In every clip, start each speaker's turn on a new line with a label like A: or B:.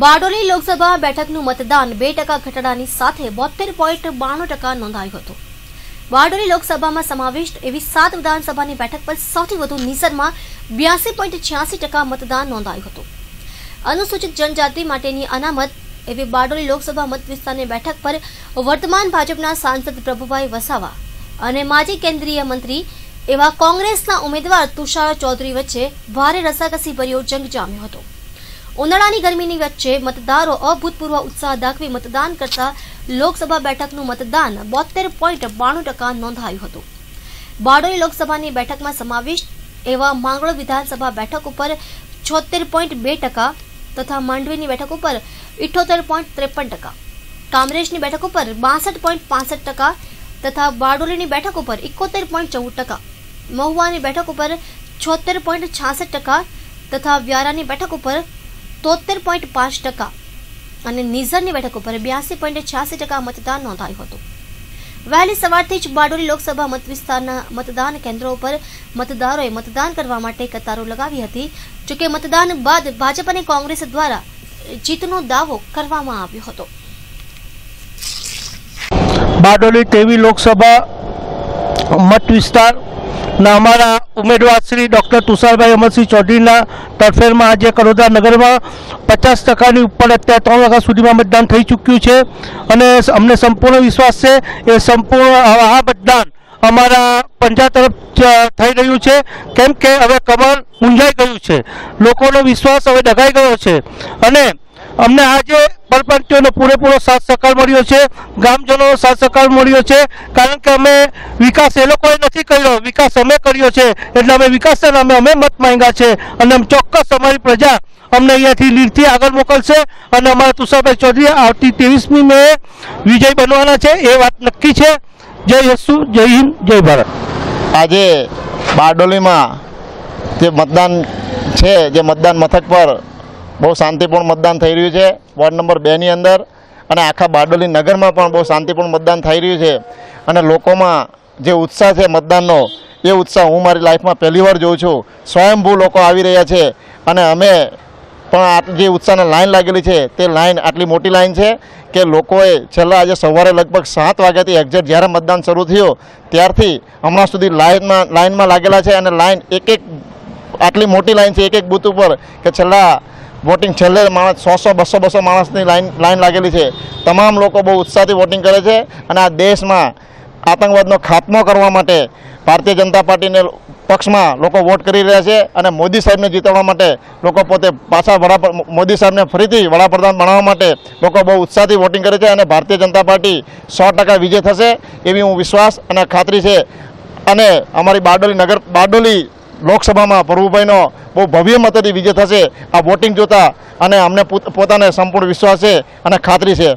A: બારડોલી લોકસભા બેઠકનું મતદાન બે ટકા ઘટાડાની સાથે બોતેર પોઈન્ટ બાણું ટકા નોંધાયું હતું. બારડોલી લોકસભામાં સમાવિષ્ટ એવી સાત વિધાનસભાની બેઠક પર સૌથી વધુ નિસરમાં બ્યાસી પોઈન્ટ છ્યાસી ટકા મતદાન નોંધાયું હતું. અનુસૂચિત જનજાતિ માટેની અનામત એવી બારડોલી લોકસભા મત વિસ્તારની બેઠક પર વર્તમાન ભાજપના સાંસદ પ્રભુભાઈ વસાવા અને માજી કેન્દ્રીય મંત્રી એવા કોંગ્રેસના ઉમેદવાર તુષાર ચૌધરી વચ્ચે ભારે રસાકસી ભર્યો જંગ જામ્યો હતો. ઉનાળાની ગરમીની વચ્ચે મતદારો અભૂતપૂર્વ ઉત્સાહ દાખવી મતદાન કરતા લોકસભા બેઠકનું મતદાન બોતેર પોઈન્ટ બાણું ટકા નોંધાયું હતું. બારડોલી લોકસભાની બેઠકમાં સમાવિષ્ટ એવા માંગળો વિધાનસભા બેઠક ઉપર છોતેર પોઈન્ટ બે ટકા તથા માંડવીની બેઠક ઉપર ઇઠોતેર પોઈન્ટ ત્રેપન ટકા, કામરેજની બેઠક ઉપર બાસઠ પોઈન્ટ પાસઠ ટકા તથા બારડોલીની બેઠક ઉપર ઇકોતેર પોઈન્ટ ચૌદ ટકા, મહુવાની બેઠક ઉપર છોતેર પોઈન્ટ છાસઠ ટકા તથા વ્યારાની બેઠક ઉપર તોતેર પોઈન્ટ પાંચ ટકા અને નિઝરની બેઠક ઉપર બ્યાસી પોઈન્ટ છ્યાસી ટકા મતદાન નોંધાયું હતું. વહેલી સવારથી જ બારડોલી લોકસભા મતવિસ્તારના મતદાન કેન્દ્રો ઉપર મતદારોએ મતદાન કરવા માટે કતારો લગાવી હતી, જોકે મતદાન બાદ ભાજપ અને કોંગ્રેસ દ્વારા જીતનો દાવો કરવામાં આવ્યો હતો.
B: બારડોલી તેવી લોકસભા મત વિસ્તારના અમારા ઉમેદવાર શ્રી ડૉક્ટર તુષારભાઈ અમરસિંહ ચૌધરીના તરફેણમાં આજે કડોદરા નગરમાં પચાસ ટકાની ઉપર અત્યારે ત્રણ વાગ્યા સુધીમાં મતદાન થઈ ચૂક્યું છે. અને અમને સંપૂર્ણ વિશ્વાસ છે, એ સંપૂર્ણ આ મતદાન અમારા પંજા તરફ થઈ રહ્યું છે. કેમ કે હવે કમર ઊંઝાઈ ગયું છે. લોકોનો વિશ્વાસ હવે ડગાઈ ગયો છે. અને અમને આજે પરપંચોનો પૂરેપૂરો સાથ સહકાર મળ્યો છે, ગામજનોનો સાથ સહકાર મળ્યો છે, કારણ કે અમે વિકાસ એ લોકોએ નથી કર્યો, વિકાસ અમે કર્યો છે, એટલે અમે વિકાસના નામે અમે મત માંગ્યા છે, અને ચોક્કસ અમારી પ્રજા અમને અહીંયાથી લીડથી આગળ મોકલશે, અને અમારા તુષારભાઈ ચૌધરી આવતી ત્રેવીસમી મે વિજય બનવાના છે, એ વાત નક્કી છે. જય યસુ જય હિન્દ, જય ભારત.
C: આજે બારડોલીમાં જે મતદાન છે, જે મતદાન મથક પર બહુ શાંતિપૂર્ણ મતદાન થઈ રહ્યું છે. વોર્ડ નંબર બેની અંદર અને આખા બારડોલી નગરમાં પણ બહુ શાંતિપૂર્ણ મતદાન થઈ રહ્યું છે. અને લોકોમાં જે ઉત્સાહ છે મતદાનનો, એ ઉત્સાહ હું મારી લાઈફમાં પહેલી વાર જોઉં છું. સ્વયંભૂ લોકો આવી રહ્યા છે અને અમે પણ જે ઉત્સાહની લાઈન લાગેલી છે, તે લાઈન આટલી મોટી લાઈન છે કે લોકોએ છેલ્લા આજે સવારે લગભગ સાત વાગ્યાથી એક્ઝેક્ટ જ્યારે મતદાન શરૂ થયું, ત્યારથી હમણાં સુધી લાઈનમાં લાઈનમાં લાગેલા છે અને લાઈન એક એક આટલી મોટી લાઈન છે, એક એક બૂથ ઉપર કે છેલ્લા વોટિંગ છેલ્લે માણસ સો સો, બસો બસો માણસની લાઈન લાઈન લાગેલી છે. તમામ લોકો બહુ ઉત્સાહથી વોટિંગ કરે છે અને આ દેશમાં આતંકવાદનો ખાત્મો કરવા માટે ભારતીય જનતા પાર્ટીને પક્ષમાં લોકો વોટ કરી રહ્યા છે અને મોદી સાહેબને જીતાડવા માટે લોકો પોતે પાછા વડા મોદી સાહેબને ફરીથી વડાપ્રધાન બનાવવા માટે લોકો બહુ ઉત્સાહથી વોટિંગ કરે છે અને ભારતીય જનતા પાર્ટી સો ટકા વિજય થશે એવી હું વિશ્વાસ અને ખાતરી છે. અને અમારી બારડોલી નગર, બારડોલી લોકસભામાં પ્રભુભાઈનો બહુ ભવ્ય મતેથી વિજય થશે. આ વોટિંગ જોતા અને અમને પોતાને સંપૂર્ણ વિશ્વાસ છે અને ખાતરી છે.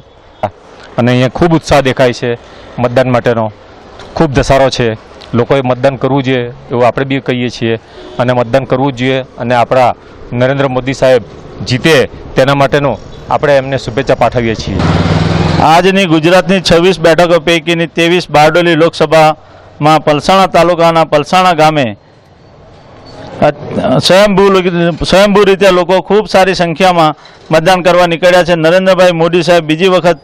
D: અને અહીંયા ખૂબ ઉત્સાહ દેખાય છે મતદાન માટેનો. ખૂબ ધસારો છે. લોકોએ મતદાન કરવું જોઈએ એવું આપણે બી કહીએ છીએ. અને મતદાન કરવું જોઈએ અને આપણા નરેન્દ્ર મોદી સાહેબ જીતે તેના માટેનું આપણે એમને શુભેચ્છા પાઠવીએ છીએ.
E: આજની ગુજરાતની છવ્વીસ બેઠકો પૈકીની ત્રેવીસ બારડોલી લોકસભામાં પલસાણા તાલુકાના પલસાણા ગામે સ્વયંભૂ સ્વયંભૂ રીતે લોકો ખૂબ સારી સંખ્યામાં મતદાન કરવા નીકળ્યા છે. નરેન્દ્રભાઈ મોદી સાહેબ બીજી વખત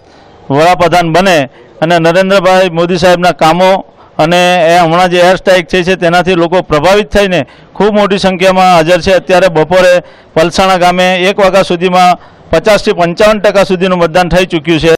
E: વડાપ્રધાન બને અને નરેન્દ્રભાઈ મોદી સાહેબના કામો અને એ હમણાં જે એર સ્ટ્રાઇક થઈ છે તેનાથી લોકો પ્રભાવિત થઈને ખૂબ મોટી સંખ્યામાં હાજર છે. અત્યારે બપોરે પલસાણા ગામે એક વાગ્યા સુધીમાં પચાસથી પંચાવન ટકા સુધીનું મતદાન થઈ ચૂક્યું છે.